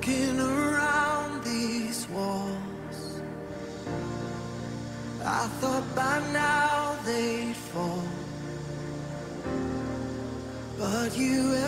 Looking around these walls. I thought by now they'd fall, but you.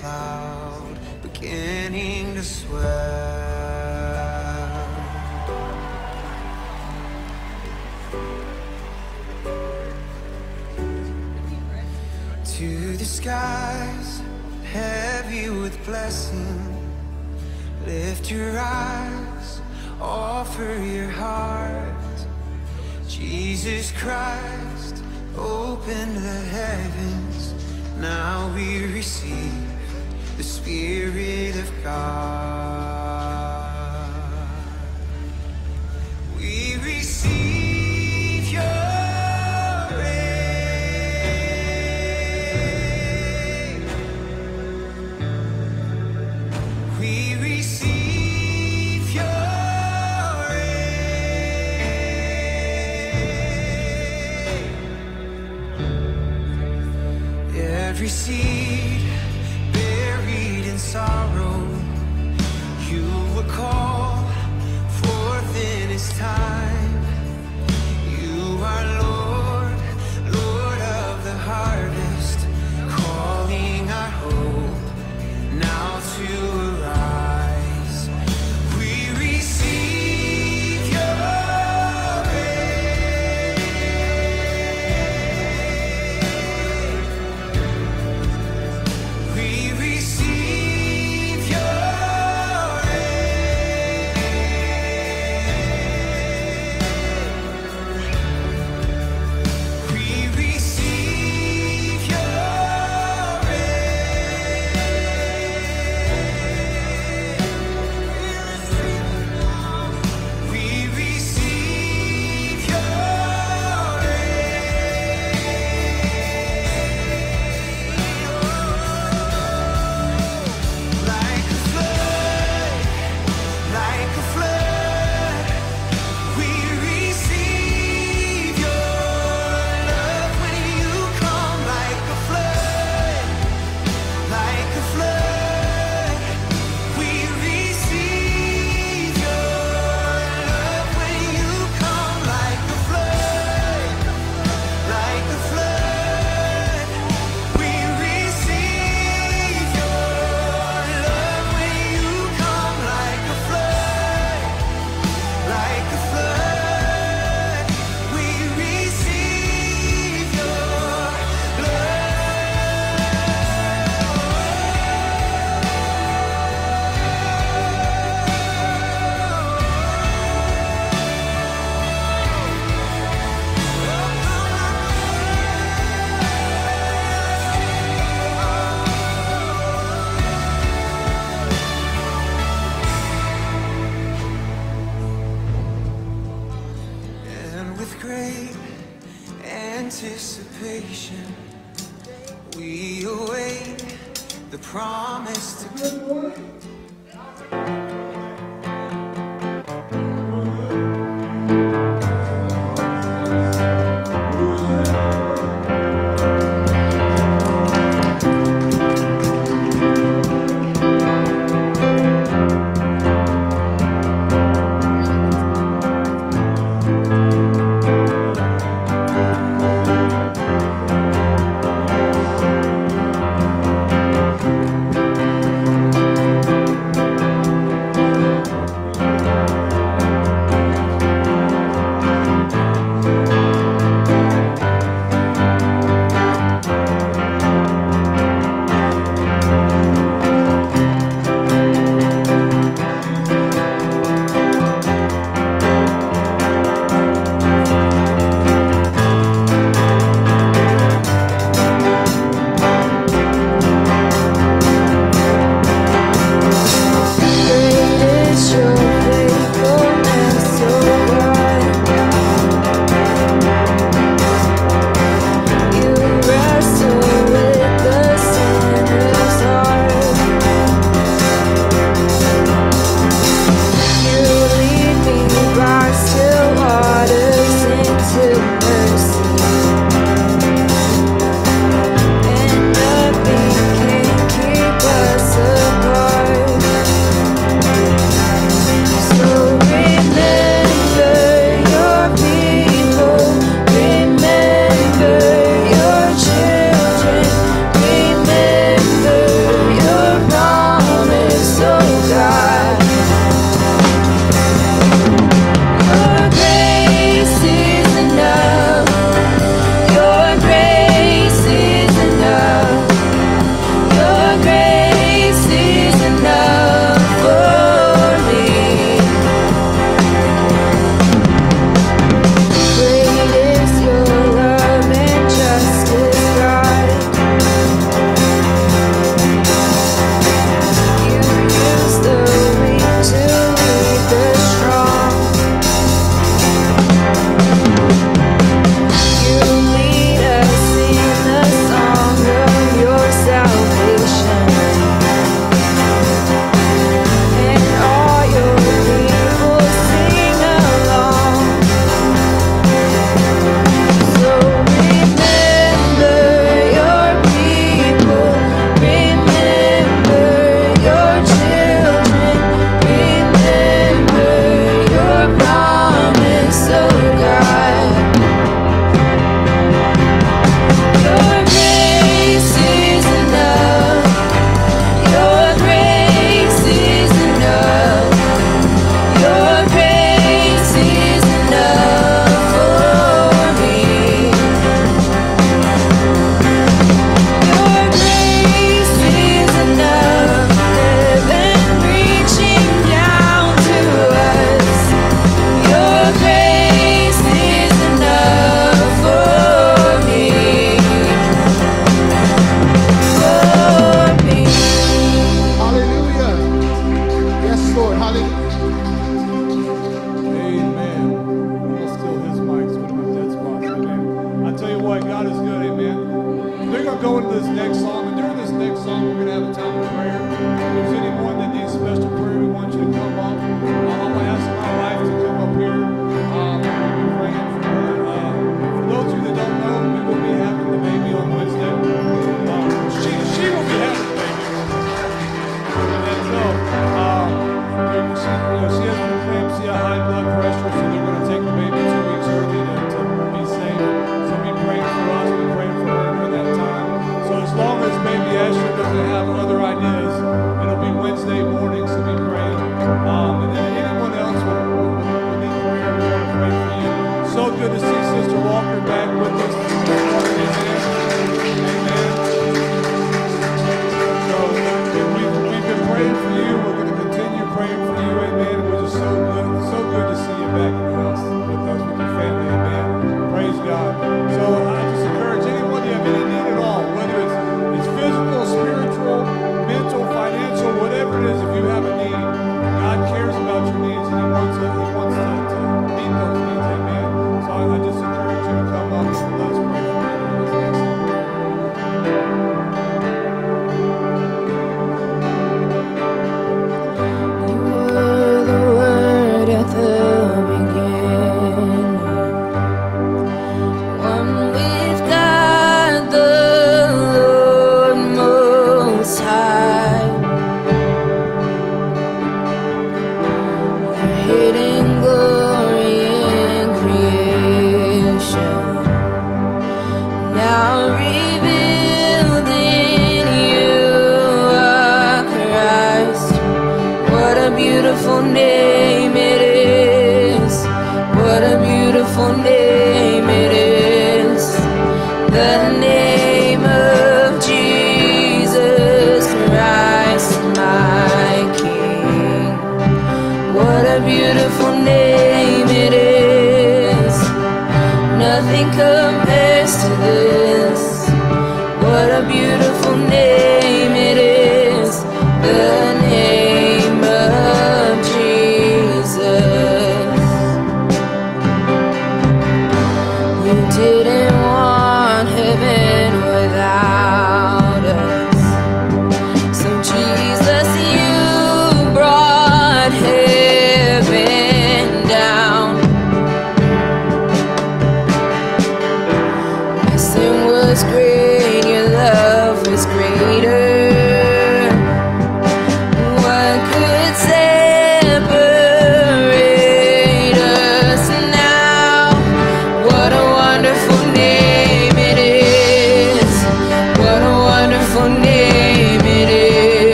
cloud beginning to swell. To the skies, heavy with blessing, lift your eyes, offer your heart. Jesus Christ, open the heavens, now we receive. Spirit of God.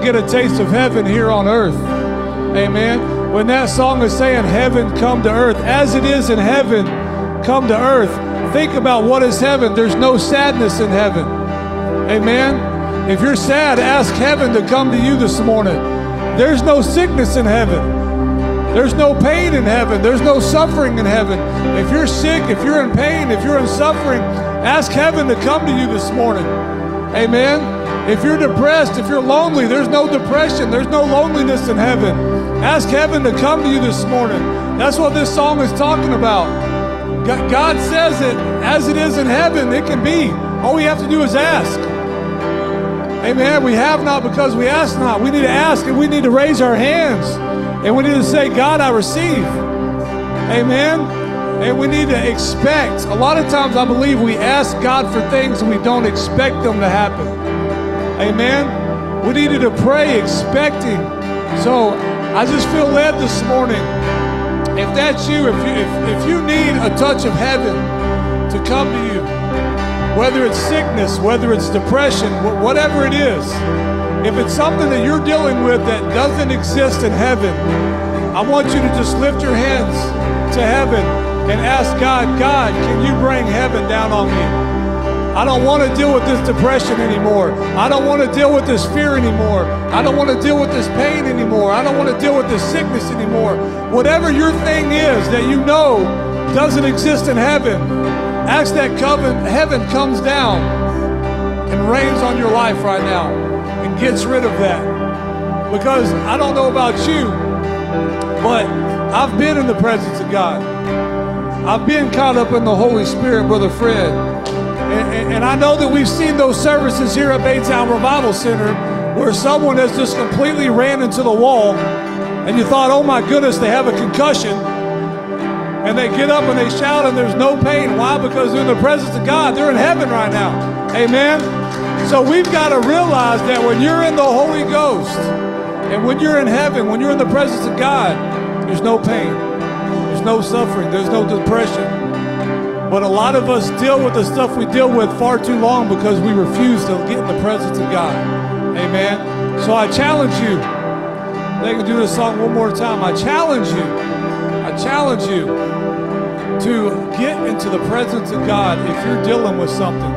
Get a taste of heaven here on earth? Amen. When that song is saying, Heaven come to earth, as it is in heaven, come to earth. Think about what is heaven. There's no sadness in heaven. Amen. If you're sad, ask heaven to come to you this morning. There's no sickness in heaven. There's no pain in heaven. There's no suffering in heaven. If you're sick, if you're in pain, if you're in suffering, ask heaven to come to you this morning. Amen. If you're depressed, if you're lonely, there's no depression. There's no loneliness in heaven. Ask heaven to come to you this morning. That's what this song is talking about. God says it as it is in heaven, it can be. All we have to do is ask. Amen. We have not because we ask not. We need to ask and we need to raise our hands. And we need to say, God, I receive. Amen. And we need to expect. A lot of times I believe we ask God for things and we don't expect them to happen. Amen. We needed to pray expecting. So I just feel led this morning. If that's you, if you if, if you need a touch of heaven to come to you, whether it's sickness, whether it's depression, whatever it is, if it's something that you're dealing with that doesn't exist in heaven, I want you to just lift your hands to heaven and ask God, God, can you bring heaven down on me? I don't want to deal with this depression anymore. I don't want to deal with this fear anymore. I don't want to deal with this pain anymore. I don't want to deal with this sickness anymore. Whatever your thing is that you know doesn't exist in heaven, ask that heaven comes down and rains on your life right now and gets rid of that. Because I don't know about you, but I've been in the presence of God. I've been caught up in the Holy Spirit, Brother Fred. And, and- and I know that we've seen those services here at Baytown Revival Center where someone has just completely ran into the wall and you thought, oh my goodness, they have a concussion. And they get up and they shout and there's no pain. Why? Because they're in the presence of God. They're in heaven right now. Amen. So we've got to realize that when you're in the Holy Ghost and when you're in heaven, when you're in the presence of God, there's no pain. There's no suffering. There's no depression. But a lot of us deal with the stuff we deal with far too long because we refuse to get in the presence of God. Amen. So I challenge you. They can do this song one more time. I challenge you. I challenge you to get into the presence of God if you're dealing with something.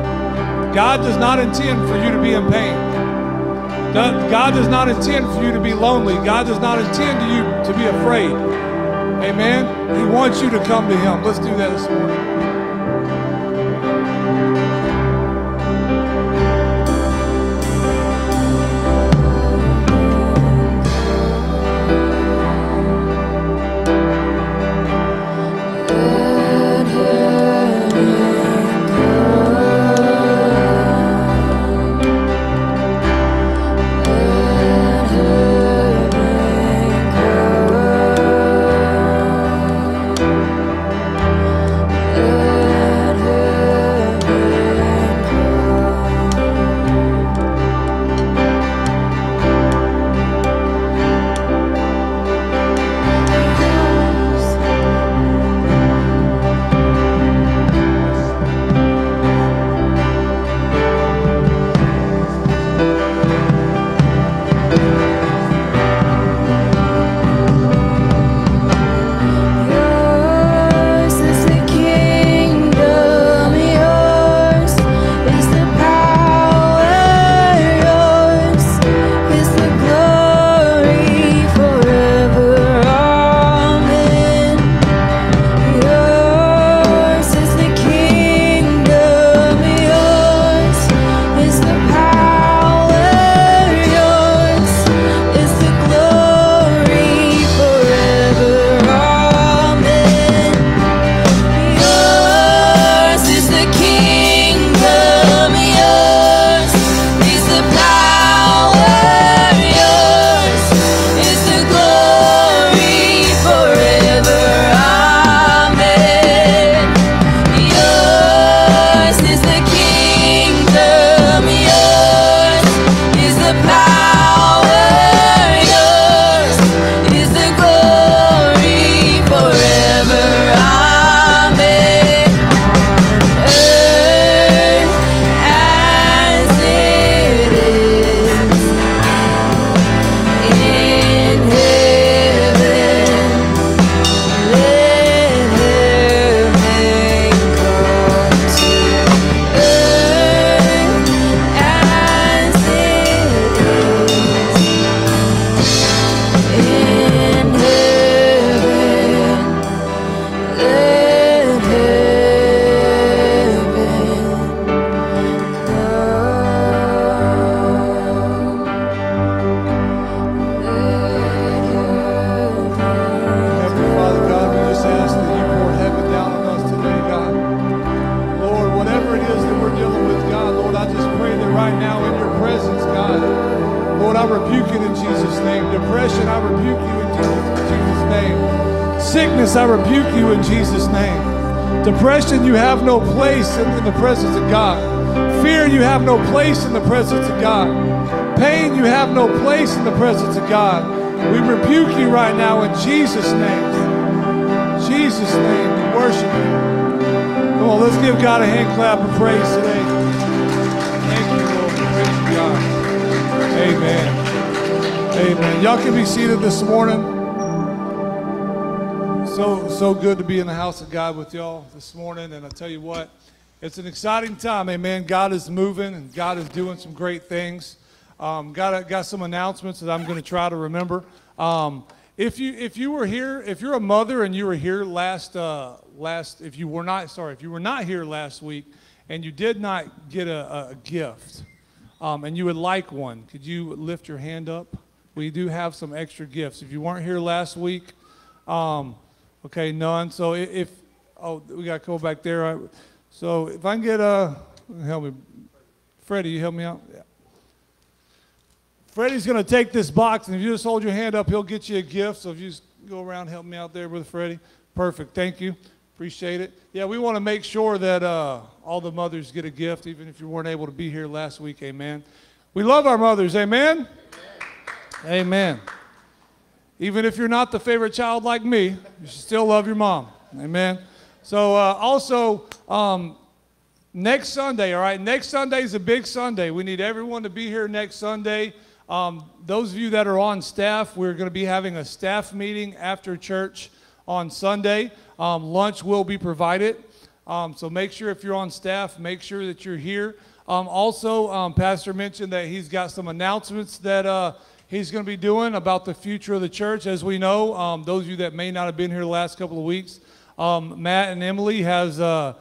God does not intend for you to be in pain. God does not intend for you to be lonely. God does not intend for you to be afraid. Amen. He wants you to come to Him. Let's do that this morning. Seated this morning. So so good to be in the house of God with y'all this morning. And I tell you what, it's an exciting time. Amen. God is moving and God is doing some great things. Um, got got some announcements that I'm going to try to remember. Um, if you if you were here, if you're a mother and you were here last uh, last, if you were not sorry, if you were not here last week and you did not get a, a gift, um, and you would like one, could you lift your hand up? We do have some extra gifts. If you weren't here last week, um, okay, none. So if, oh, we got to go back there. So if I can get a, help me, Freddie, you help me out? Yeah. Freddie's going to take this box, and if you just hold your hand up, he'll get you a gift. So if you just go around, help me out there with Freddie. Perfect. Thank you. Appreciate it. Yeah, we want to make sure that uh, all the mothers get a gift, even if you weren't able to be here last week. Amen. We love our mothers. Amen. Amen. Even if you're not the favorite child like me, you should still love your mom. Amen. So uh, also, um, next Sunday, all right, next Sunday is a big Sunday. We need everyone to be here next Sunday. Um, those of you that are on staff, we're going to be having a staff meeting after church on Sunday. Um, lunch will be provided. Um, so make sure if you're on staff, make sure that you're here. Um, also, um, Pastor mentioned that he's got some announcements that uh, he's going to be doing about the future of the church. As we know, um, those of you that may not have been here the last couple of weeks, um, Matt and Emily has uh,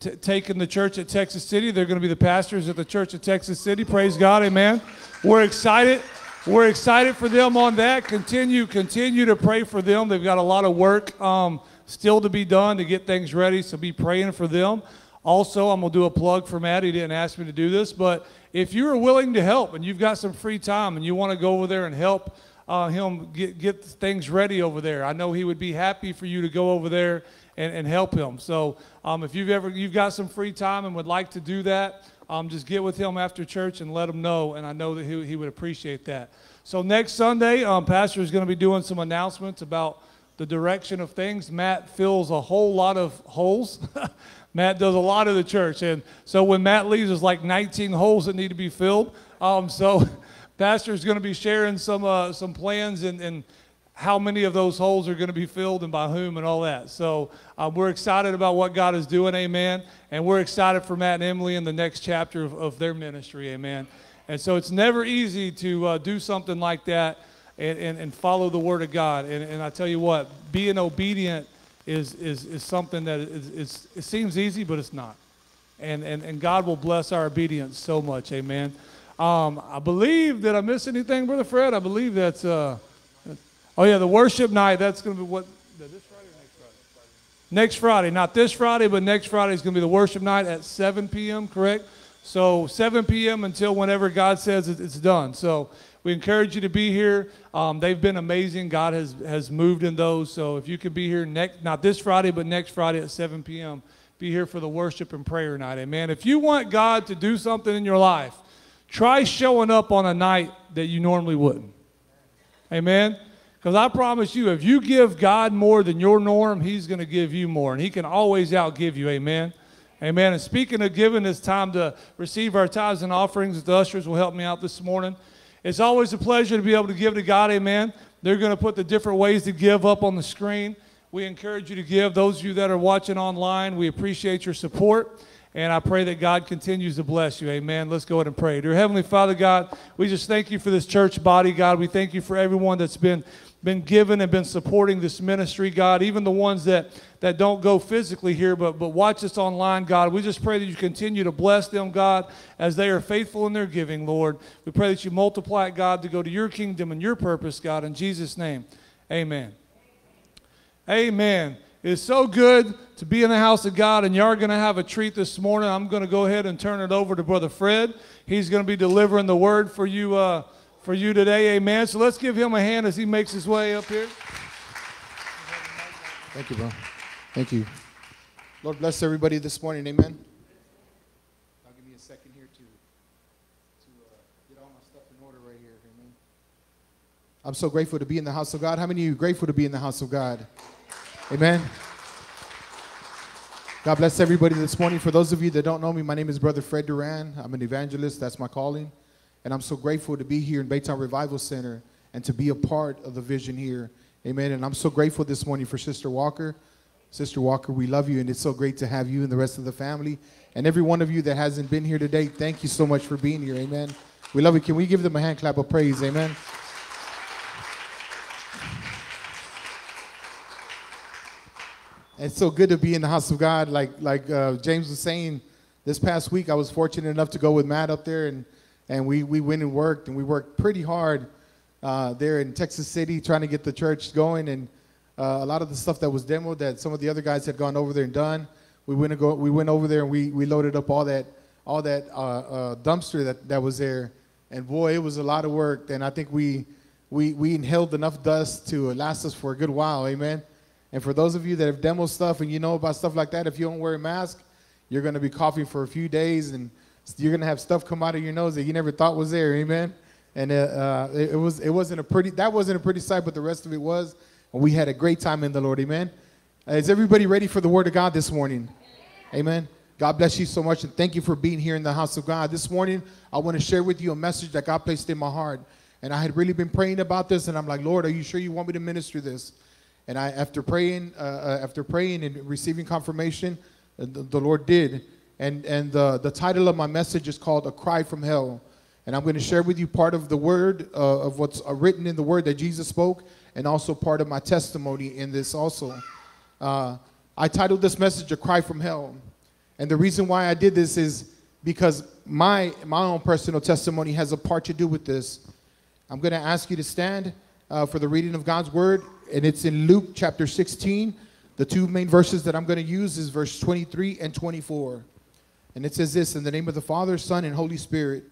t- taken the church at Texas City. They're going to be the pastors at the church at Texas City. Praise God, Amen. We're excited. We're excited for them on that. Continue, continue to pray for them. They've got a lot of work um, still to be done to get things ready. So be praying for them. Also, I'm going to do a plug for Matt. He didn't ask me to do this, but if you are willing to help and you've got some free time and you want to go over there and help uh, him get, get things ready over there, I know he would be happy for you to go over there and, and help him. So um, if you've ever you've got some free time and would like to do that, um, just get with him after church and let him know. And I know that he, he would appreciate that. So next Sunday, um, Pastor is going to be doing some announcements about the direction of things. Matt fills a whole lot of holes. Matt does a lot of the church, and so when Matt leaves, there's like 19 holes that need to be filled. Um, so Pastor is going to be sharing some uh, some plans and, and how many of those holes are going to be filled and by whom and all that. So uh, we're excited about what God is doing, amen. And we're excited for Matt and Emily in the next chapter of, of their ministry, amen. And so it's never easy to uh, do something like that and, and, and follow the Word of God. And, and I tell you what, being obedient is, is, is something that is, is, it seems easy, but it's not. And, and, and God will bless our obedience so much, amen. Um, I believe, did I miss anything, Brother Fred? I believe that's, uh, oh yeah, the worship night, that's going to be what, this Friday or next Friday? Next Friday, not this Friday, but next Friday is going to be the worship night at 7 p.m., correct? So 7 p.m. until whenever God says it's done. So we encourage you to be here. Um, they've been amazing. God has, has moved in those. So if you could be here next, not this Friday, but next Friday at 7 p.m., be here for the worship and prayer night. Amen. If you want God to do something in your life, try showing up on a night that you normally wouldn't. Amen. Because I promise you, if you give God more than your norm, He's going to give you more. And He can always outgive you. Amen. Amen. And speaking of giving, it's time to receive our tithes and offerings. The ushers will help me out this morning. It's always a pleasure to be able to give to God. Amen. They're going to put the different ways to give up on the screen. We encourage you to give. Those of you that are watching online, we appreciate your support. And I pray that God continues to bless you. Amen. Let's go ahead and pray. Dear Heavenly Father, God, we just thank you for this church body, God. We thank you for everyone that's been been given and been supporting this ministry, God, even the ones that, that don't go physically here but, but watch us online, God. We just pray that you continue to bless them, God, as they are faithful in their giving, Lord. We pray that you multiply it, God, to go to your kingdom and your purpose, God. In Jesus' name, amen. Amen. It's so good to be in the house of God, and you are going to have a treat this morning. I'm going to go ahead and turn it over to Brother Fred. He's going to be delivering the word for you, uh, for you today. Amen. So let's give him a hand as he makes his way up here. Thank you, bro. Thank you. Lord bless everybody this morning. Amen. Now give me a second here to to uh, get all my stuff in order right here. Amen. I'm so grateful to be in the house of God. How many of you are grateful to be in the house of God? Amen. God bless everybody this morning. For those of you that don't know me, my name is Brother Fred Duran. I'm an evangelist. That's my calling. And I'm so grateful to be here in Baytown Revival Center and to be a part of the vision here. Amen. And I'm so grateful this morning for Sister Walker. Sister Walker, we love you, and it's so great to have you and the rest of the family. And every one of you that hasn't been here today, thank you so much for being here. Amen. We love you. Can we give them a hand clap of praise? Amen. It's so good to be in the house of God. Like like uh, James was saying, this past week I was fortunate enough to go with Matt up there, and and we we went and worked, and we worked pretty hard uh, there in Texas City trying to get the church going, and uh, a lot of the stuff that was demoed that some of the other guys had gone over there and done. We went to go. We went over there and we we loaded up all that all that uh, uh, dumpster that that was there, and boy, it was a lot of work. And I think we we we inhaled enough dust to last us for a good while. Amen. And for those of you that have demo stuff and you know about stuff like that, if you don't wear a mask, you're going to be coughing for a few days and you're going to have stuff come out of your nose that you never thought was there. Amen. And uh, uh, it, it was it wasn't a pretty that wasn't a pretty sight, but the rest of it was. And we had a great time in the Lord. Amen. Is everybody ready for the Word of God this morning? Amen. God bless you so much and thank you for being here in the house of God. This morning, I want to share with you a message that God placed in my heart. And I had really been praying about this, and I'm like, Lord, are you sure you want me to minister this? And I, after praying, uh, uh, after praying and receiving confirmation, uh, the, the Lord did. And and the the title of my message is called "A Cry from Hell." And I'm going to share with you part of the word uh, of what's uh, written in the word that Jesus spoke, and also part of my testimony in this also. Uh, I titled this message "A Cry from Hell," and the reason why I did this is because my my own personal testimony has a part to do with this. I'm going to ask you to stand uh, for the reading of God's word, and it's in Luke chapter 16. The two main verses that I'm going to use is verse 23 and 24. And it says this in the name of the Father, Son, and Holy Spirit.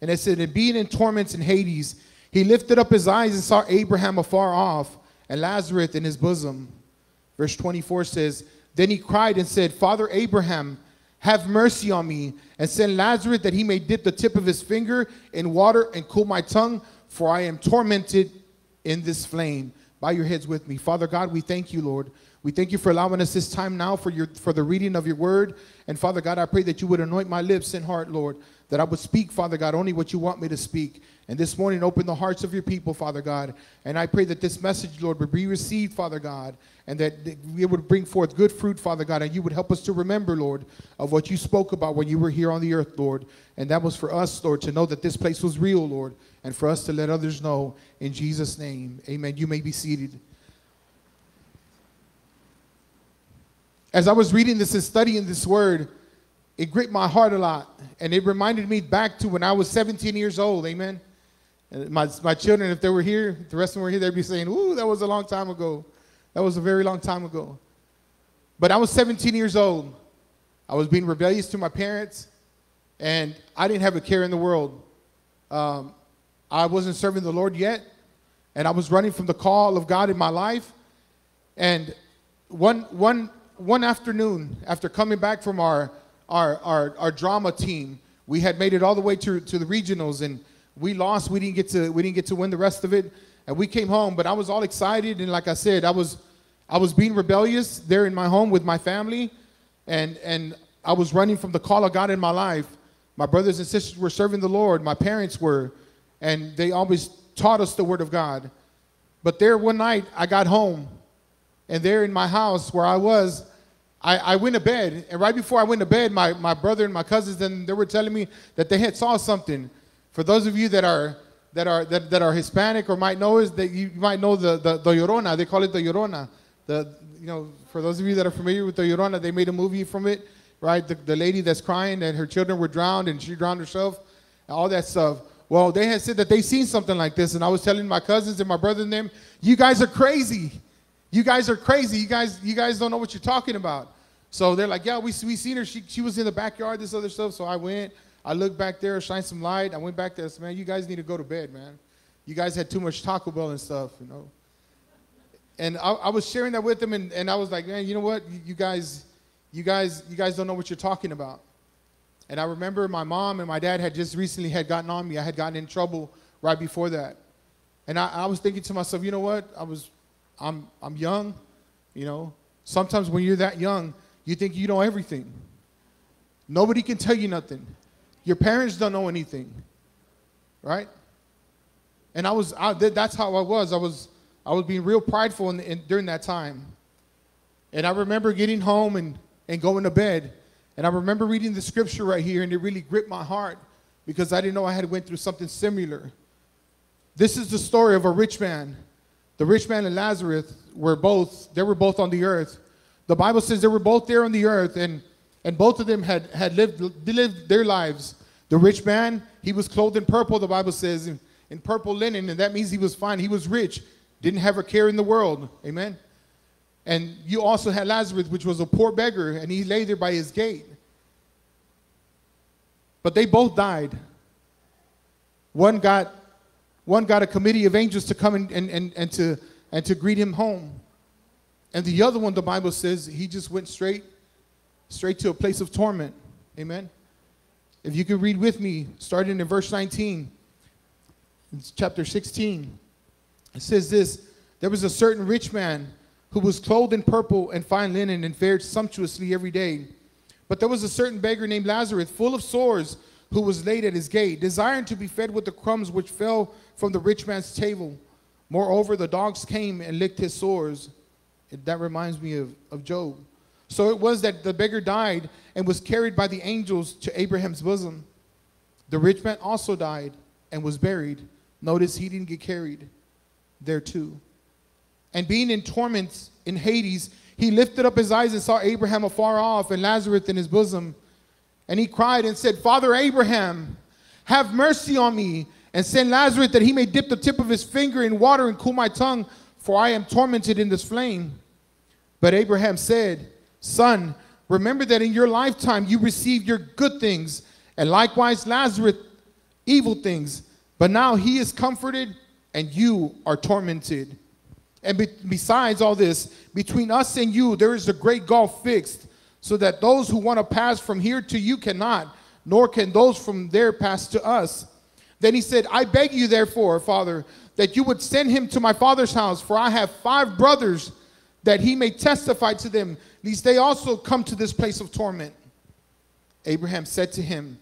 And it said, And being in torments in Hades, he lifted up his eyes and saw Abraham afar off and Lazarus in his bosom. Verse 24 says, Then he cried and said, Father Abraham, have mercy on me, and send Lazarus that he may dip the tip of his finger in water and cool my tongue, for I am tormented in this flame. Bow your heads with me. Father God, we thank you, Lord. We thank you for allowing us this time now for your for the reading of your word. And Father God, I pray that you would anoint my lips and heart, Lord, that I would speak, Father God, only what you want me to speak. And this morning, open the hearts of your people, Father God. And I pray that this message, Lord, would be received, Father God, and that it would bring forth good fruit, Father God, and you would help us to remember, Lord, of what you spoke about when you were here on the earth, Lord. And that was for us, Lord, to know that this place was real, Lord, and for us to let others know in Jesus' name. Amen. You may be seated. As I was reading this and studying this word, it gripped my heart a lot. And it reminded me back to when I was 17 years old. Amen. And my, my children, if they were here, if the rest of them were here, they'd be saying, Ooh, that was a long time ago. That was a very long time ago. But I was 17 years old. I was being rebellious to my parents, and I didn't have a care in the world. Um, I wasn't serving the Lord yet, and I was running from the call of God in my life. And one, one, one afternoon, after coming back from our, our, our, our drama team, we had made it all the way to, to the regionals, and we lost. We didn't get to we didn't get to win the rest of it, and we came home. But I was all excited, and like I said, I was I was being rebellious there in my home with my family, and and I was running from the call of God in my life. My brothers and sisters were serving the Lord. My parents were, and they always taught us the Word of God. But there one night, I got home, and there in my house where I was, I, I went to bed. And right before I went to bed, my, my brother and my cousins, and they were telling me that they had saw something. For those of you that are that are that, that are Hispanic or might know is that you might know the, the the Llorona. They call it the Llorona. The you know for those of you that are familiar with the Llorona, they made a movie from it, right? The, the lady that's crying and her children were drowned and she drowned herself, and all that stuff. Well, they had said that they seen something like this, and I was telling my cousins and my brother and them, you guys are crazy. You guys are crazy. You guys you guys don't know what you're talking about. So they're like, yeah, we we seen her. She she was in the backyard, this other stuff. So I went. I looked back there, shined some light. I went back there. I said, man, you guys need to go to bed, man. you guys had too much Taco Bell and stuff, you know. And I, I was sharing that with them, and, and I was like, man, you know what? You, you guys, you guys, you guys don't know what you're talking about. And I remember my mom and my dad had just recently had gotten on me. I had gotten in trouble right before that. And I, I was thinking to myself, you know what? I was, I'm, I'm young, you know. Sometimes when you're that young, you think you know everything. Nobody can tell you nothing. Your parents don't know anything, right? And I was, I, that's how I was. I was, I was being real prideful in, in, during that time. And I remember getting home and, and going to bed. And I remember reading the scripture right here, and it really gripped my heart because I didn't know I had went through something similar. This is the story of a rich man. The rich man and Lazarus were both, they were both on the earth. The Bible says they were both there on the earth, and, and both of them had, had lived, lived their lives. The rich man, he was clothed in purple, the Bible says, in, in purple linen, and that means he was fine. He was rich, didn't have a care in the world. Amen. And you also had Lazarus, which was a poor beggar, and he lay there by his gate. But they both died. One got, one got a committee of angels to come and, and, and, and, to, and to greet him home. And the other one, the Bible says, he just went straight, straight to a place of torment. Amen. If you could read with me, starting in verse 19, it's chapter 16. It says this There was a certain rich man who was clothed in purple and fine linen and fared sumptuously every day. But there was a certain beggar named Lazarus, full of sores, who was laid at his gate, desiring to be fed with the crumbs which fell from the rich man's table. Moreover, the dogs came and licked his sores. It- that reminds me of, of Job. So it was that the beggar died and was carried by the angels to Abraham's bosom. The rich man also died and was buried. Notice he didn't get carried there too. And being in torments in Hades, he lifted up his eyes and saw Abraham afar off and Lazarus in his bosom. And he cried and said, Father Abraham, have mercy on me and send Lazarus that he may dip the tip of his finger in water and cool my tongue, for I am tormented in this flame. But Abraham said, Son, remember that in your lifetime you received your good things, and likewise Lazarus evil things. But now he is comforted, and you are tormented. And be- besides all this, between us and you there is a great gulf fixed, so that those who want to pass from here to you cannot, nor can those from there pass to us. Then he said, I beg you, therefore, Father, that you would send him to my father's house, for I have five brothers, that he may testify to them, lest they also come to this place of torment. Abraham said to him,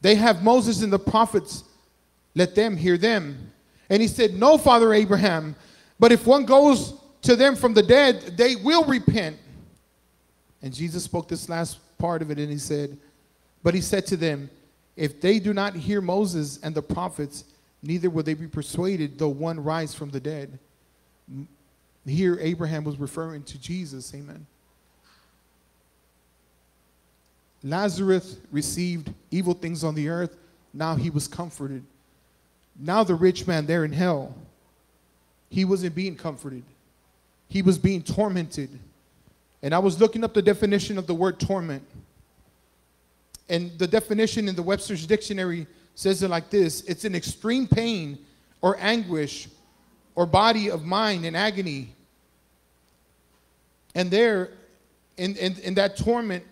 They have Moses and the prophets, let them hear them. And he said, No, Father Abraham, but if one goes to them from the dead, they will repent. And Jesus spoke this last part of it, and he said, But he said to them, If they do not hear Moses and the prophets, neither will they be persuaded, though one rise from the dead. Here, Abraham was referring to Jesus. Amen. Lazarus received evil things on the earth. Now he was comforted. Now the rich man there in hell, he wasn't being comforted. He was being tormented. And I was looking up the definition of the word torment. And the definition in the Webster's dictionary says it like this it's an extreme pain or anguish or body of mind in agony. And there, in, in, in that torment,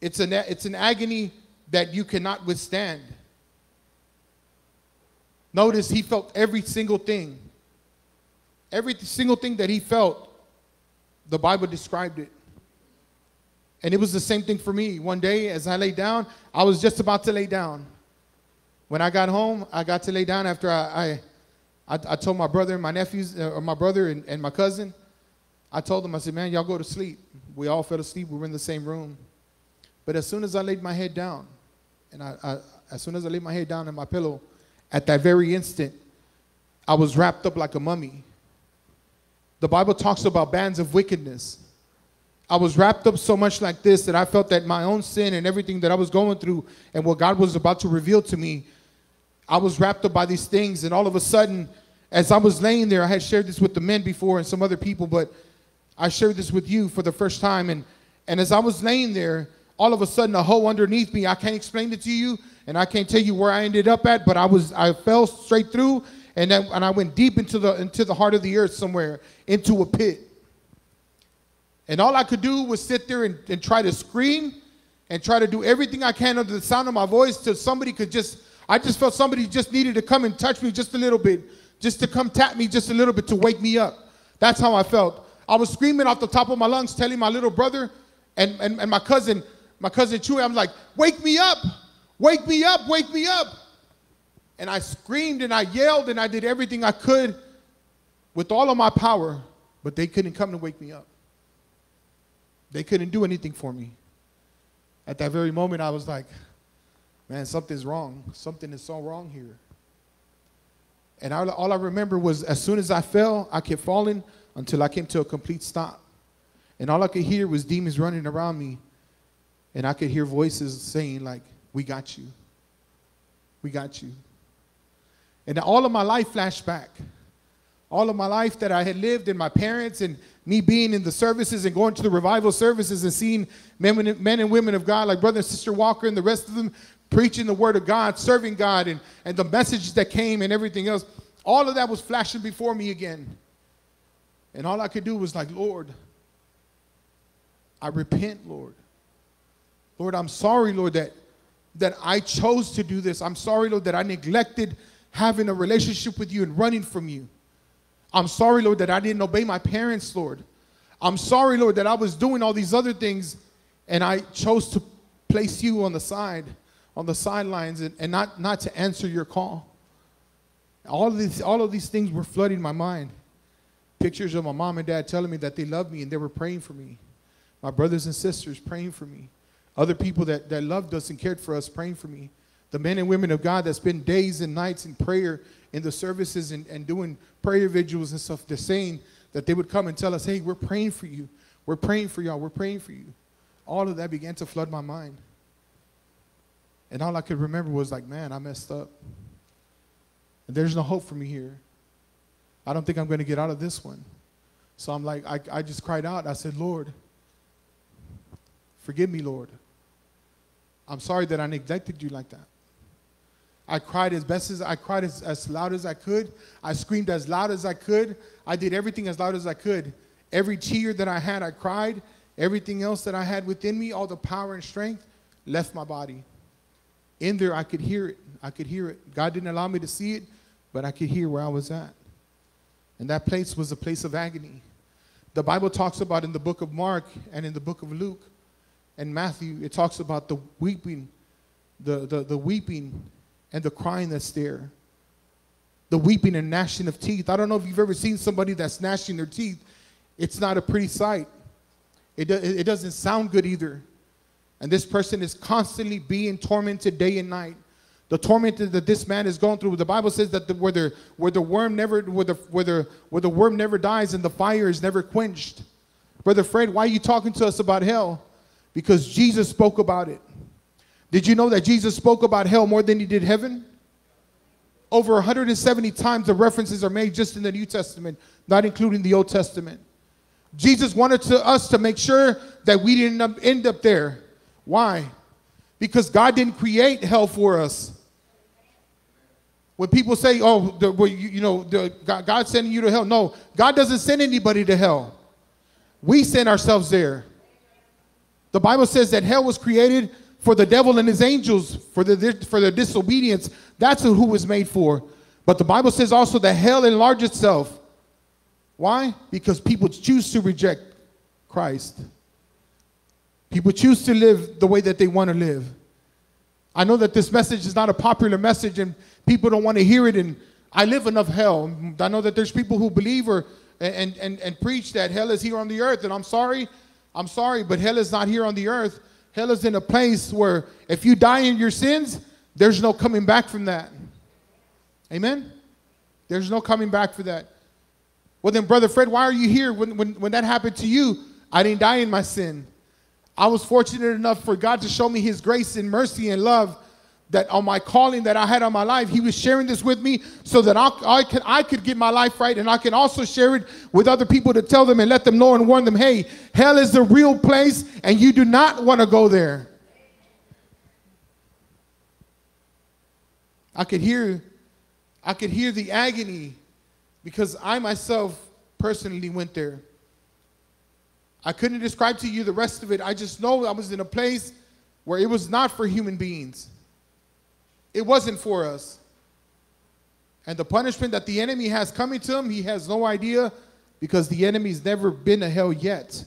it's an, it's an agony that you cannot withstand. Notice he felt every single thing. Every single thing that he felt, the Bible described it. And it was the same thing for me. One day, as I lay down, I was just about to lay down. When I got home, I got to lay down after I, I, I, I told my brother and my nephews, uh, or my brother and, and my cousin, I told them, I said, man, y'all go to sleep. We all fell asleep. We were in the same room. But as soon as I laid my head down, and I, I, as soon as I laid my head down in my pillow, at that very instant, I was wrapped up like a mummy. The Bible talks about bands of wickedness. I was wrapped up so much like this that I felt that my own sin and everything that I was going through and what God was about to reveal to me, I was wrapped up by these things. And all of a sudden, as I was laying there, I had shared this with the men before and some other people, but I shared this with you for the first time. And, and as I was laying there, all of a sudden, a hole underneath me, I can't explain it to you. and I can't tell you where I ended up at, but I was I fell straight through, and then and I went deep into the into the heart of the earth somewhere, into a pit. And all I could do was sit there and, and try to scream and try to do everything I can under the sound of my voice till somebody could just, I just felt somebody just needed to come and touch me just a little bit, just to come tap me just a little bit to wake me up. That's how I felt. I was screaming off the top of my lungs, telling my little brother and, and, and my cousin, my cousin Chewy, I'm like, wake me up, wake me up, wake me up. And I screamed and I yelled and I did everything I could with all of my power, but they couldn't come to wake me up. They couldn't do anything for me. At that very moment, I was like, man, something's wrong. Something is so wrong here. And all, all I remember was as soon as I fell, I kept falling until I came to a complete stop. And all I could hear was demons running around me. And I could hear voices saying, like, we got you. We got you. And all of my life flashed back. All of my life that I had lived and my parents and me being in the services and going to the revival services and seeing men, and- men and women of God like Brother and Sister Walker and the rest of them preaching the word of God, serving God, and, and the messages that came and everything else. All of that was flashing before me again. And all I could do was like, Lord, I repent, Lord. Lord, I'm sorry, Lord, that, that I chose to do this. I'm sorry, Lord, that I neglected having a relationship with you and running from you. I'm sorry, Lord, that I didn't obey my parents, Lord. I'm sorry, Lord, that I was doing all these other things and I chose to place you on the side, on the sidelines, and, and not, not to answer your call. All of, these, all of these things were flooding my mind. Pictures of my mom and dad telling me that they loved me and they were praying for me. My brothers and sisters praying for me. Other people that, that loved us and cared for us praying for me. The men and women of God that spend days and nights in prayer in the services and, and doing prayer vigils and stuff. They're saying that they would come and tell us, hey, we're praying for you. We're praying for y'all. We're praying for you. All of that began to flood my mind. And all I could remember was like, man, I messed up. And there's no hope for me here. I don't think I'm going to get out of this one. So I'm like, I, I just cried out. I said, Lord, forgive me, Lord. I'm sorry that I neglected you like that. I cried as best as I cried as, as loud as I could. I screamed as loud as I could. I did everything as loud as I could. Every tear that I had, I cried. Everything else that I had within me, all the power and strength, left my body. In there, I could hear it. I could hear it. God didn't allow me to see it, but I could hear where I was at. And that place was a place of agony. The Bible talks about in the book of Mark and in the book of Luke and Matthew, it talks about the weeping, the, the, the weeping and the crying that's there. The weeping and gnashing of teeth. I don't know if you've ever seen somebody that's gnashing their teeth. It's not a pretty sight. It, do, it doesn't sound good either. And this person is constantly being tormented day and night. The torment that this man is going through. The Bible says that the, where, the, where the worm never where the, where, the, where the worm never dies and the fire is never quenched. Brother Fred, why are you talking to us about hell? Because Jesus spoke about it. Did you know that Jesus spoke about hell more than he did heaven? Over 170 times the references are made just in the New Testament, not including the Old Testament. Jesus wanted to, us to make sure that we didn't end up there. Why? Because God didn't create hell for us. When people say, "Oh, the, well, you, you know, the, God, God's sending you to hell," no, God doesn't send anybody to hell. We send ourselves there. The Bible says that hell was created for the devil and his angels for the for their disobedience. That's who it was made for. But the Bible says also that hell enlarged itself. Why? Because people choose to reject Christ. People choose to live the way that they want to live. I know that this message is not a popular message and people don't want to hear it. And I live enough hell. I know that there's people who believe or and, and, and preach that hell is here on the earth. And I'm sorry, I'm sorry, but hell is not here on the earth. Hell is in a place where if you die in your sins, there's no coming back from that. Amen? There's no coming back for that. Well, then, Brother Fred, why are you here when, when, when that happened to you? I didn't die in my sin. I was fortunate enough for God to show me His grace and mercy and love that on my calling that I had on my life, He was sharing this with me so that I, I, could, I could get my life right and I can also share it with other people to tell them and let them know and warn them hey, hell is the real place and you do not want to go there. I could hear, I could hear the agony because I myself personally went there. I couldn't describe to you the rest of it. I just know I was in a place where it was not for human beings. It wasn't for us. And the punishment that the enemy has coming to him, he has no idea because the enemy's never been to hell yet.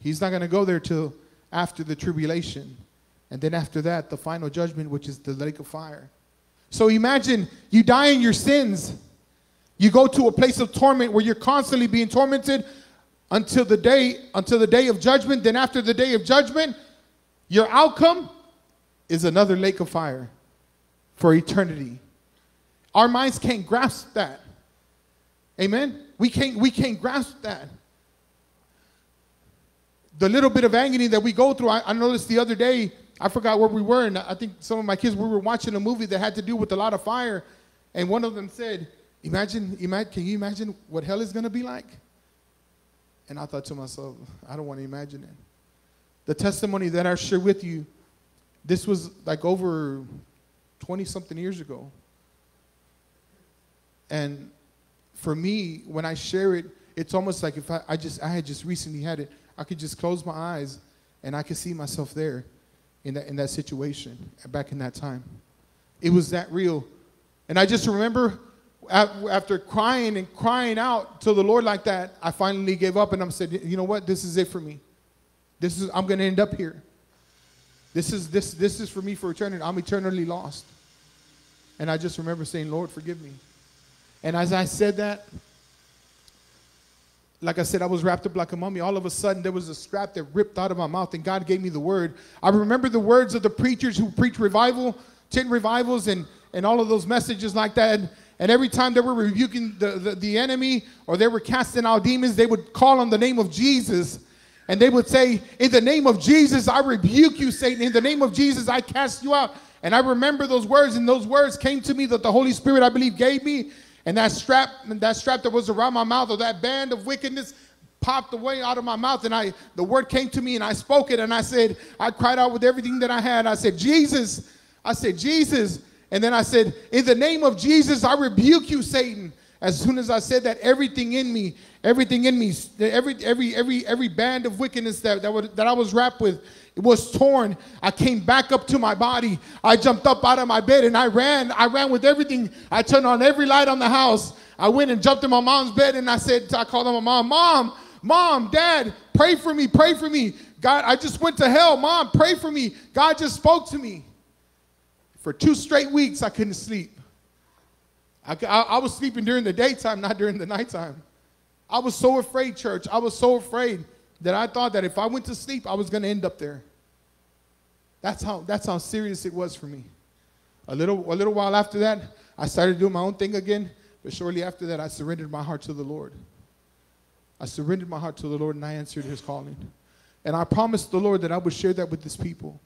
He's not going to go there till after the tribulation. And then after that, the final judgment, which is the lake of fire. So imagine you die in your sins. You go to a place of torment where you're constantly being tormented until the day until the day of judgment. Then after the day of judgment, your outcome is another lake of fire for eternity. Our minds can't grasp that. Amen. We can't we can't grasp that. The little bit of agony that we go through. I, I noticed the other day. I forgot where we were, and I think some of my kids we were watching a movie that had to do with a lot of fire, and one of them said, "Imagine, imagine, can you imagine what hell is going to be like?" And I thought to myself, I don't want to imagine it. The testimony that I share with you, this was like over 20 something years ago. And for me, when I share it, it's almost like if I, I just I had just recently had it, I could just close my eyes and I could see myself there in that in that situation back in that time. It was that real. And I just remember after crying and crying out to the Lord like that, I finally gave up and I said, you know what? This is it for me. This is I'm gonna end up here. This is this this is for me for eternity. I'm eternally lost. And I just remember saying, Lord, forgive me. And as I said that, like I said, I was wrapped up like a mummy. All of a sudden, there was a strap that ripped out of my mouth, and God gave me the word. I remember the words of the preachers who preach revival, tent revivals, and, and all of those messages like that. And, and every time they were rebuking the, the, the enemy or they were casting out demons, they would call on the name of Jesus. And they would say, In the name of Jesus, I rebuke you, Satan. In the name of Jesus, I cast you out. And I remember those words, and those words came to me that the Holy Spirit, I believe, gave me. And that strap, that strap that was around my mouth, or that band of wickedness, popped away out of my mouth. And I, the word came to me, and I spoke it, and I said, I cried out with everything that I had. I said, Jesus. I said, Jesus. And then I said, In the name of Jesus, I rebuke you, Satan. As soon as I said that, everything in me, everything in me, every every every every band of wickedness that that, would, that I was wrapped with, it was torn. I came back up to my body. I jumped up out of my bed and I ran. I ran with everything. I turned on every light on the house. I went and jumped in my mom's bed and I said, I called on my mom, Mom, Mom, Dad, pray for me, pray for me. God, I just went to hell. Mom, pray for me. God just spoke to me. For two straight weeks, I couldn't sleep. I, I, I was sleeping during the daytime, not during the nighttime. I was so afraid, church. I was so afraid that I thought that if I went to sleep, I was going to end up there. That's how, that's how serious it was for me. A little, a little while after that, I started doing my own thing again. But shortly after that, I surrendered my heart to the Lord. I surrendered my heart to the Lord and I answered his calling. And I promised the Lord that I would share that with his people.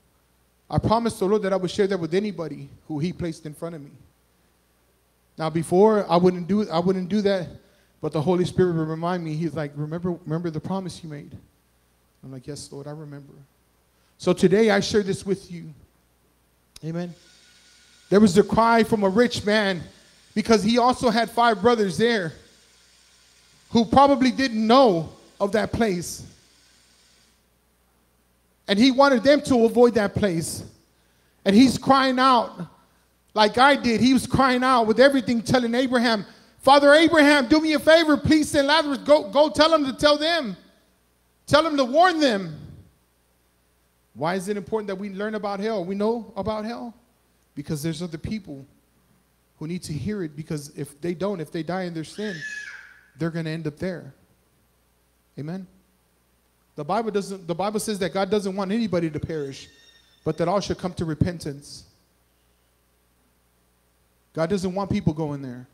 I promised the Lord that I would share that with anybody who he placed in front of me. Now before I wouldn't do I wouldn't do that, but the Holy Spirit would remind me. He's like, remember, remember the promise you made. I'm like, yes, Lord, I remember. So today I share this with you. Amen. There was a cry from a rich man because he also had five brothers there who probably didn't know of that place. And he wanted them to avoid that place. And he's crying out like I did. He was crying out with everything, telling Abraham, Father Abraham, do me a favor. Please send Lazarus. Go, go tell him to tell them. Tell him to warn them. Why is it important that we learn about hell? We know about hell because there's other people who need to hear it because if they don't, if they die in their sin, they're going to end up there. Amen. The Bible doesn't the Bible says that God doesn't want anybody to perish, but that all should come to repentance. God doesn't want people going there.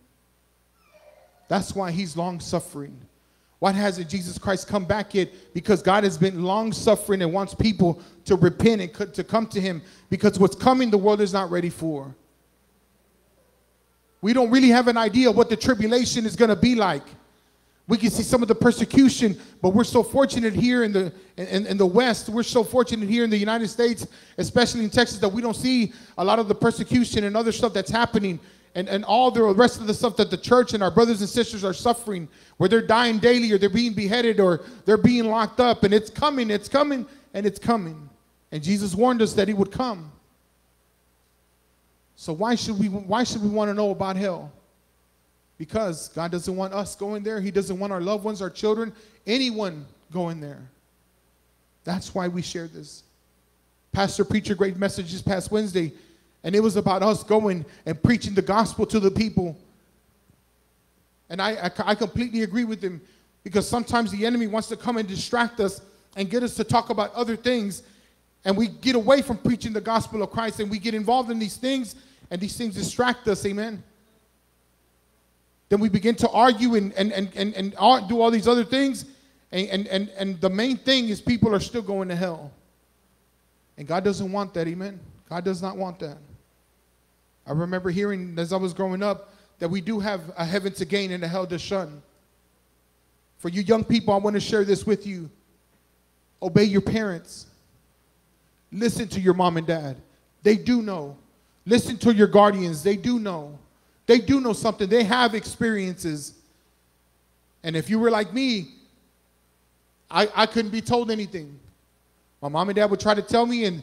That's why he's long suffering. Why hasn't Jesus Christ come back yet? Because God has been long suffering and wants people to repent and to come to him because what's coming the world is not ready for. We don't really have an idea what the tribulation is going to be like. We can see some of the persecution, but we're so fortunate here in the in, in the West. We're so fortunate here in the United States, especially in Texas, that we don't see a lot of the persecution and other stuff that's happening, and, and all the rest of the stuff that the church and our brothers and sisters are suffering, where they're dying daily, or they're being beheaded, or they're being locked up, and it's coming, it's coming, and it's coming. And Jesus warned us that He would come. So why should we why should we want to know about hell? Because God doesn't want us going there. He doesn't want our loved ones, our children, anyone going there. That's why we share this. Pastor preached a great message this past Wednesday, and it was about us going and preaching the gospel to the people. And I, I, I completely agree with him because sometimes the enemy wants to come and distract us and get us to talk about other things. And we get away from preaching the gospel of Christ and we get involved in these things, and these things distract us. Amen. Then we begin to argue and, and, and, and, and do all these other things. And, and, and, and the main thing is people are still going to hell. And God doesn't want that, amen? God does not want that. I remember hearing as I was growing up that we do have a heaven to gain and a hell to shun. For you young people, I want to share this with you. Obey your parents. Listen to your mom and dad. They do know. Listen to your guardians. They do know. They do know something. They have experiences. And if you were like me, I, I couldn't be told anything. My mom and dad would try to tell me, and,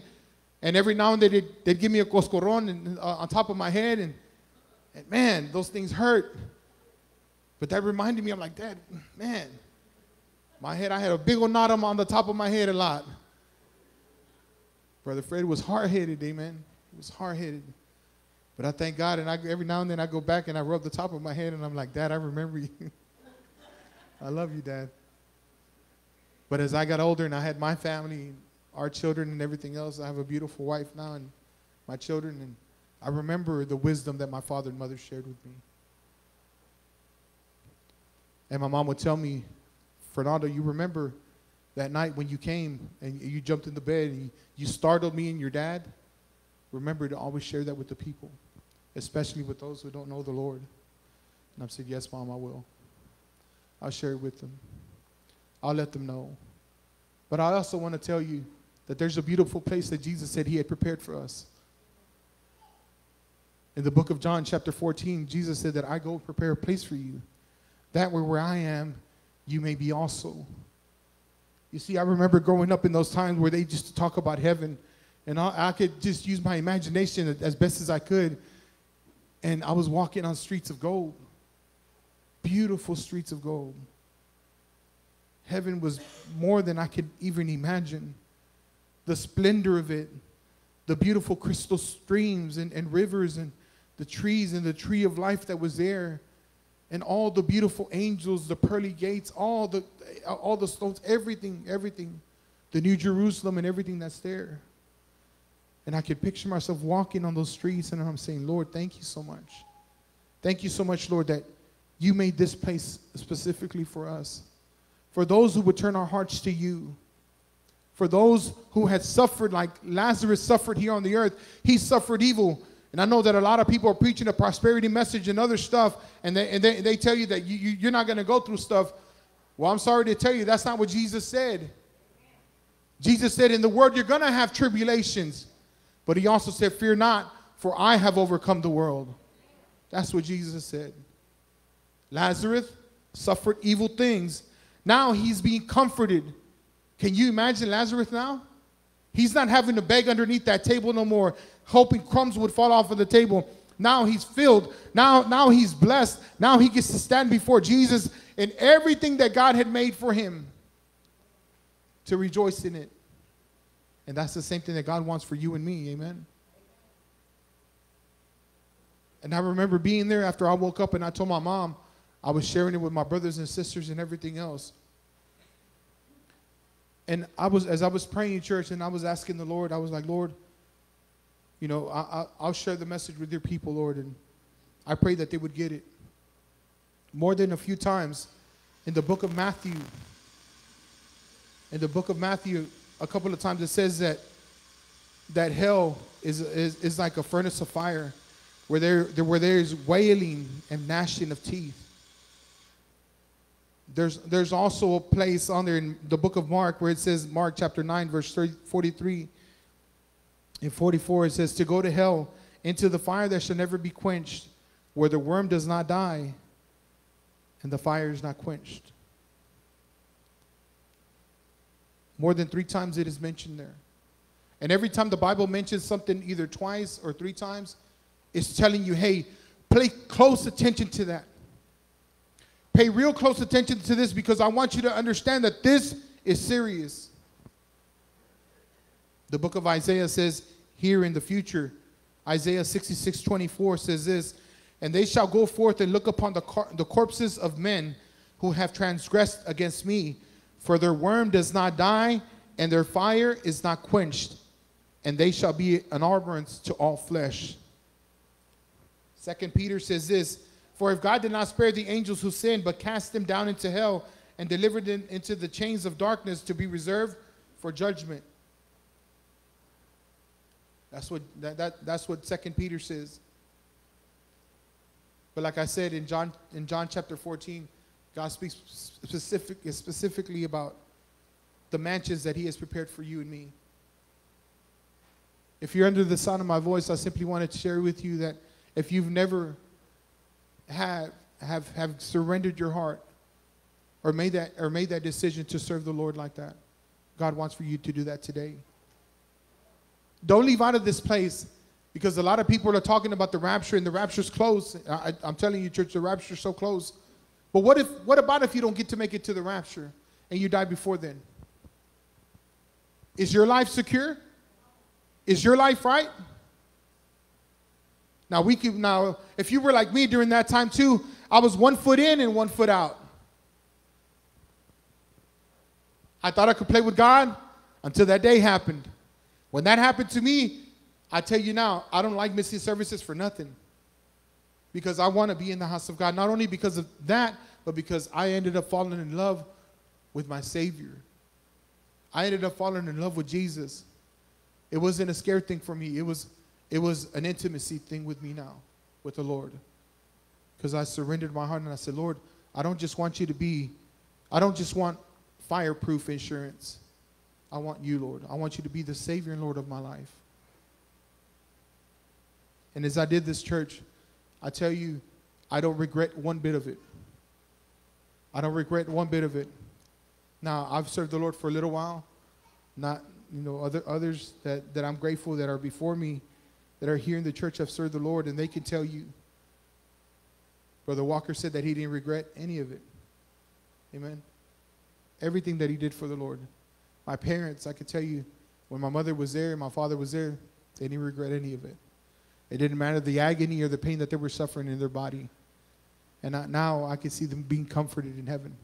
and every now and then they'd, they'd give me a coscorron and, uh, on top of my head, and, and man, those things hurt. But that reminded me, I'm like, Dad, man, my head, I had a big old knot on the top of my head a lot. Brother Fred was hard headed, amen. He was hard headed. But I thank God, and I, every now and then I go back and I rub the top of my head, and I'm like, Dad, I remember you. I love you, Dad. But as I got older and I had my family, our children, and everything else, I have a beautiful wife now and my children, and I remember the wisdom that my father and mother shared with me. And my mom would tell me, Fernando, you remember that night when you came and you jumped in the bed and you, startled me and your dad? Remember to always share that with the people, especially with those who don't know the Lord. And I've said, Yes, Mom, I will. I'll share it with them. I'll let them know. But I also want to tell you that there's a beautiful place that Jesus said He had prepared for us. In the book of John, chapter 14, Jesus said that I go prepare a place for you, that where, where I am, you may be also. You see, I remember growing up in those times where they just to talk about heaven, and I, I could just use my imagination as best as I could. And I was walking on streets of gold, beautiful streets of gold. Heaven was more than I could even imagine. The splendor of it, the beautiful crystal streams and, and rivers, and the trees and the tree of life that was there, and all the beautiful angels, the pearly gates, all the all the stones, everything, everything, the New Jerusalem and everything that's there. And I could picture myself walking on those streets, and I'm saying, Lord, thank you so much. Thank you so much, Lord, that you made this place specifically for us. For those who would turn our hearts to you. For those who had suffered like Lazarus suffered here on the earth, he suffered evil. And I know that a lot of people are preaching a prosperity message and other stuff, and they, and they, they tell you that you, you, you're not going to go through stuff. Well, I'm sorry to tell you, that's not what Jesus said. Jesus said, In the world, you're going to have tribulations. But he also said, Fear not, for I have overcome the world. That's what Jesus said. Lazarus suffered evil things. Now he's being comforted. Can you imagine Lazarus now? He's not having to beg underneath that table no more, hoping crumbs would fall off of the table. Now he's filled. Now, now he's blessed. Now he gets to stand before Jesus and everything that God had made for him to rejoice in it. And that's the same thing that God wants for you and me. Amen. And I remember being there after I woke up and I told my mom, I was sharing it with my brothers and sisters and everything else. And I was, as I was praying in church and I was asking the Lord, I was like, Lord, you know, I, I, I'll share the message with your people, Lord. And I pray that they would get it. More than a few times in the book of Matthew, in the book of Matthew, a couple of times it says that that hell is, is, is like a furnace of fire where there where there is wailing and gnashing of teeth. There's, there's also a place on there in the book of Mark where it says, Mark chapter 9, verse 30, 43 and 44, it says, To go to hell, into the fire that shall never be quenched, where the worm does not die and the fire is not quenched. More than three times it is mentioned there. And every time the Bible mentions something, either twice or three times, it's telling you, hey, pay close attention to that. Pay real close attention to this because I want you to understand that this is serious. The book of Isaiah says here in the future, Isaiah 66 24 says this, and they shall go forth and look upon the, cor- the corpses of men who have transgressed against me, for their worm does not die, and their fire is not quenched, and they shall be an abhorrence to all flesh. Second Peter says this For if God did not spare the angels who sinned, but cast them down into hell and delivered them into the chains of darkness to be reserved for judgment. That's what that, that that's what Second Peter says. But like I said in John in John chapter 14, God speaks specific, specifically about the mansions that He has prepared for you and me. If you're under the sound of my voice, I simply wanted to share with you that if you've never have have have surrendered your heart or made that or made that decision to serve the Lord like that, God wants for you to do that today. Don't leave out of this place because a lot of people are talking about the rapture and the rapture's close. I, am telling you, church, the rapture's so close. But what if what about if you don't get to make it to the rapture and you die before then? Is your life secure? Is your life right? Now we keep now if you were like me during that time too, I was one foot in and one foot out. I thought I could play with God until that day happened. When that happened to me, I tell you now, I don't like missing services for nothing. Because I want to be in the house of God, not only because of that, but because I ended up falling in love with my Savior. I ended up falling in love with Jesus. It wasn't a scared thing for me. It was, it was an intimacy thing with me now, with the Lord. Because I surrendered my heart and I said, Lord, I don't just want you to be, I don't just want fireproof insurance. I want you, Lord. I want you to be the Savior and Lord of my life. And as I did this church, I tell you, I don't regret one bit of it. I don't regret one bit of it. Now, I've served the Lord for a little while. Not, you know, other others that, that I'm grateful that are before me, that are here in the church have served the Lord, and they can tell you. Brother Walker said that he didn't regret any of it. Amen. Everything that he did for the Lord. My parents, I can tell you, when my mother was there, and my father was there, they didn't regret any of it. It didn't matter the agony or the pain that they were suffering in their body. And now I can see them being comforted in heaven.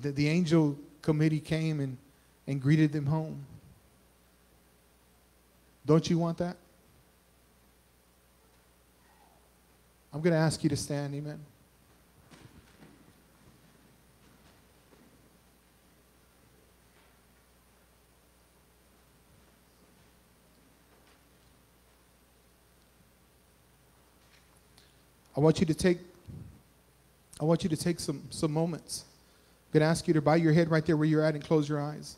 The, the angel committee came and, and greeted them home. Don't you want that? I'm going to ask you to stand, amen. I want you to take I want you to take some some moments. I'm going to ask you to bow your head right there where you're at and close your eyes.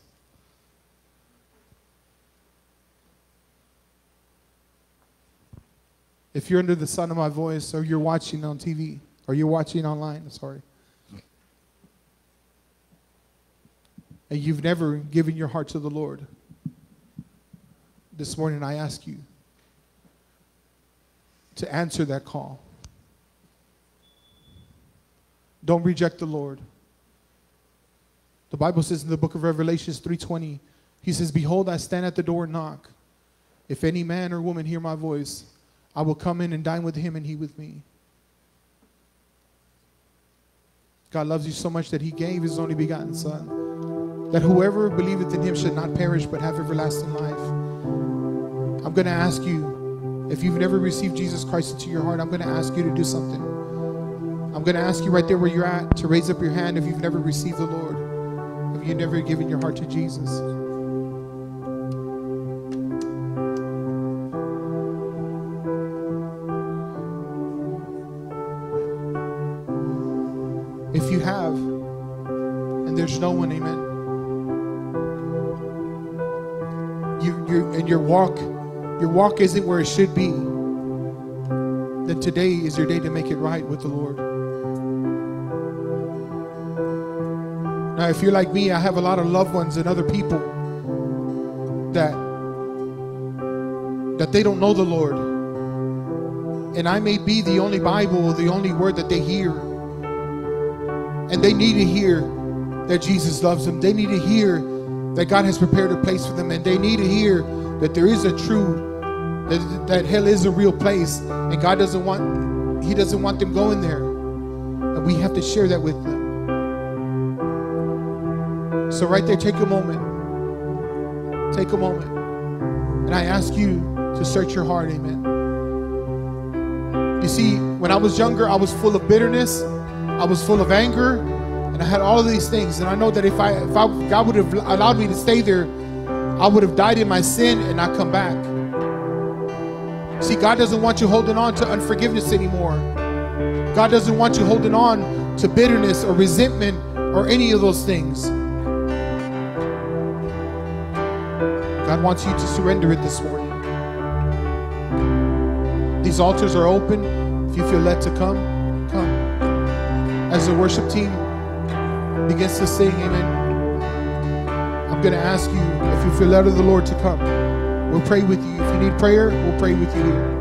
If you're under the sound of my voice or you're watching on TV or you're watching online, sorry. And you've never given your heart to the Lord. This morning I ask you to answer that call. Don't reject the Lord. The Bible says in the book of Revelations 3:20, he says, "Behold, I stand at the door and knock. If any man or woman hear my voice, I will come in and dine with him and he with me." God loves you so much that he gave his only begotten son, that whoever believeth in him should not perish but have everlasting life. I'm going to ask you, if you've never received Jesus Christ into your heart, I'm going to ask you to do something. I'm going to ask you right there where you're at to raise up your hand if you've never received the Lord, if you've never given your heart to Jesus. There's no one, amen. You, you, and your walk, your walk isn't where it should be. Then today is your day to make it right with the Lord. Now, if you're like me, I have a lot of loved ones and other people that that they don't know the Lord. And I may be the only Bible the only word that they hear. And they need to hear that Jesus loves them. They need to hear that God has prepared a place for them. And they need to hear that there is a true, that, that hell is a real place. And God doesn't want, He doesn't want them going there. And we have to share that with them. So right there, take a moment. Take a moment. And I ask you to search your heart, amen. You see, when I was younger, I was full of bitterness, I was full of anger, and I had all of these things. And I know that if I if I God would have allowed me to stay there, I would have died in my sin and not come back. See, God doesn't want you holding on to unforgiveness anymore. God doesn't want you holding on to bitterness or resentment or any of those things. God wants you to surrender it this morning. These altars are open. If you feel led to come, come. As the worship team begins to sing, amen. I'm going to ask you if you feel led of the Lord to come. We'll pray with you. If you need prayer, we'll pray with you here.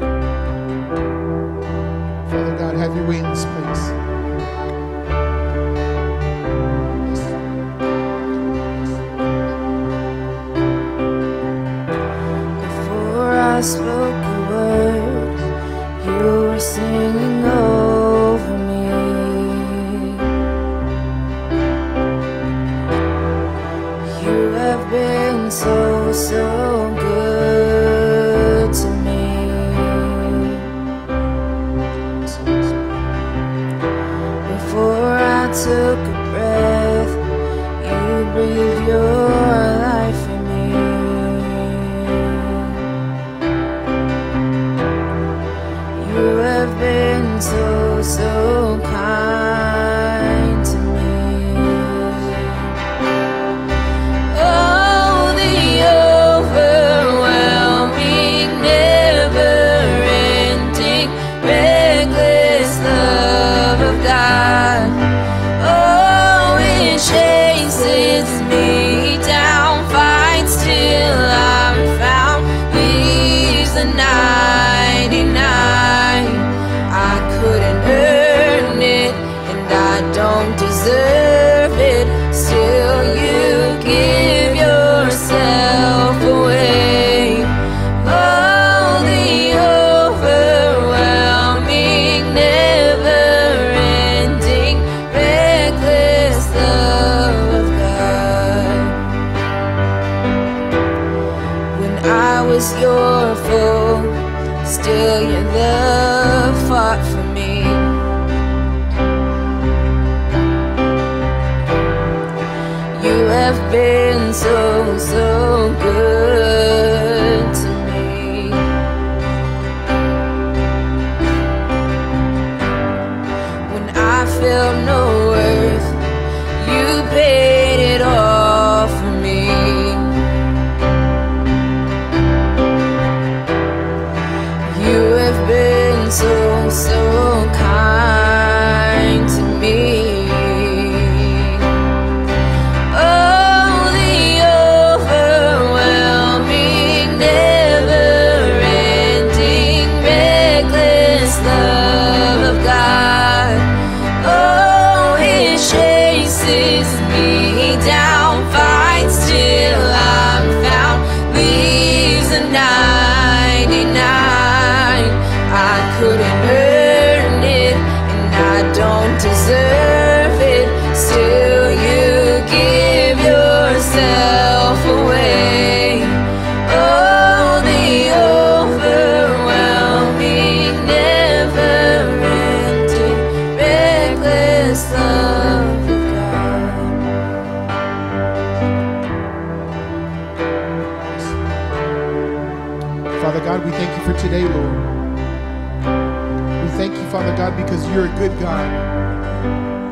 You're a good God.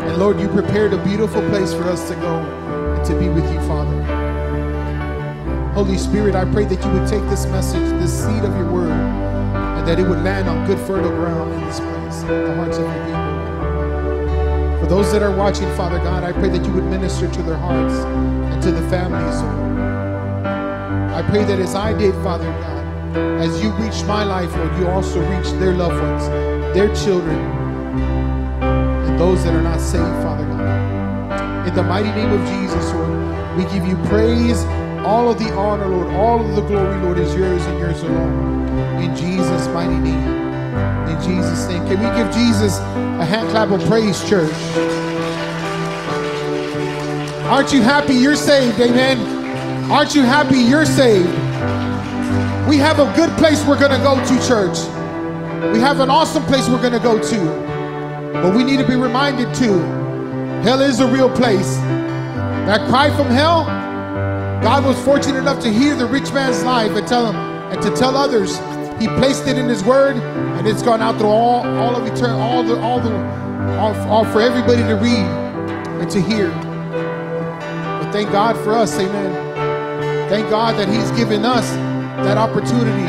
And Lord, you prepared a beautiful place for us to go and to be with you, Father. Holy Spirit, I pray that you would take this message, this seed of your word, and that it would land on good fertile ground in this place, in the hearts of your people. For those that are watching, Father God, I pray that you would minister to their hearts and to the families, Lord. I pray that as I did, Father God, as you reached my life, Lord, you also reached their loved ones, their children, those that are not saved, Father God. In the mighty name of Jesus, Lord, we give you praise. All of the honor, Lord, all of the glory, Lord, is yours and yours alone. In Jesus' mighty name. In Jesus' name. Can we give Jesus a hand clap of praise, church? Aren't you happy you're saved? Amen. Aren't you happy you're saved? We have a good place we're going to go to, church. We have an awesome place we're going to go to. But we need to be reminded too hell is a real place. That cry from hell, God was fortunate enough to hear the rich man's life and tell him and to tell others. He placed it in his word and it's gone out through all, all of eternity, all the all the all, all for everybody to read and to hear. But thank God for us, amen. Thank God that He's given us that opportunity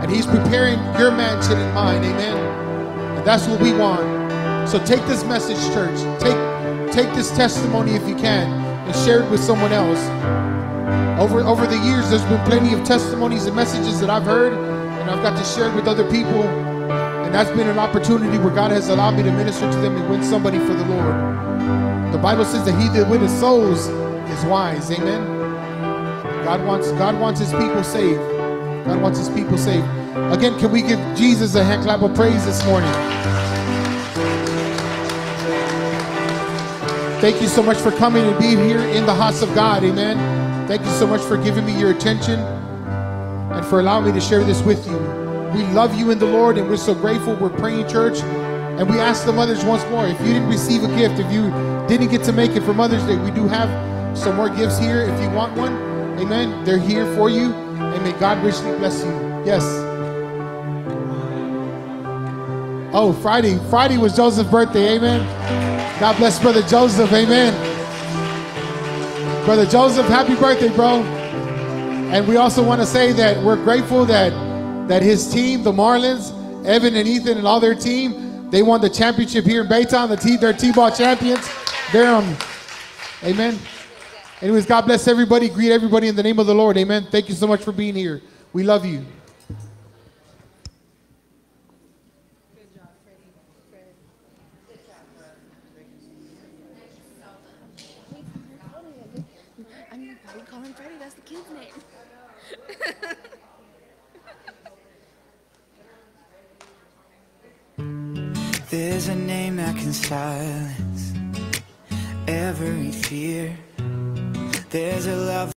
and He's preparing your mansion and mine, amen. And that's what we want. So take this message, church. Take take this testimony if you can and share it with someone else. Over over the years, there's been plenty of testimonies and messages that I've heard, and I've got to share it with other people. And that's been an opportunity where God has allowed me to minister to them and win somebody for the Lord. The Bible says that he that winneth souls is wise. Amen. God wants God wants his people saved. God wants his people saved. Again, can we give Jesus a hand clap of praise this morning? Thank you so much for coming and being here in the house of God. Amen. Thank you so much for giving me your attention and for allowing me to share this with you. We love you in the Lord and we're so grateful. We're praying church and we ask the mothers once more if you didn't receive a gift, if you didn't get to make it for Mother's Day, we do have some more gifts here if you want one. Amen. They're here for you and may God richly bless you. Yes. Oh, Friday. Friday was Joseph's birthday. Amen. God bless Brother Joseph. Amen. Brother Joseph, happy birthday, bro. And we also want to say that we're grateful that that his team, the Marlins, Evan and Ethan and all their team, they won the championship here in Baytown. The T, they're T-ball champions. They're um, amen. Anyways, God bless everybody. Greet everybody in the name of the Lord. Amen. Thank you so much for being here. We love you. I mean, why you call him Freddie? That's the kid's name. There's a name that can silence every fear. There's a love.